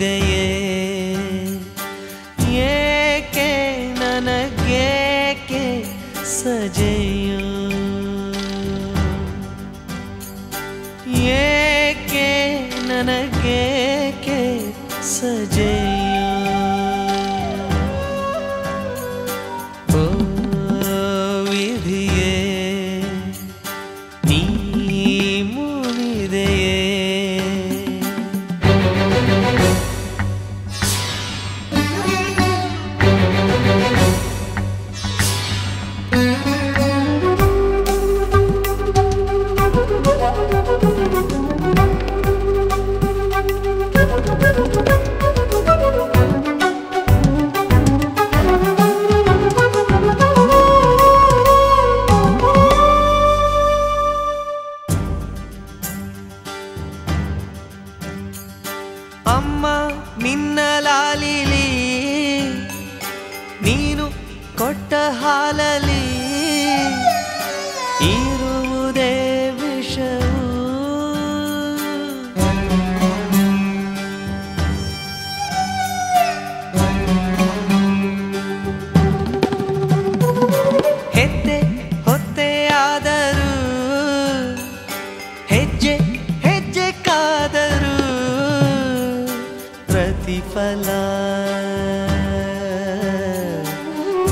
गए ये के ननगे के ये के के ನಿನ್ನ ಲಾಲಿಲಿ ನೀನು ಕೊಟ್ಟ ಹಾಲಲಿ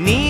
need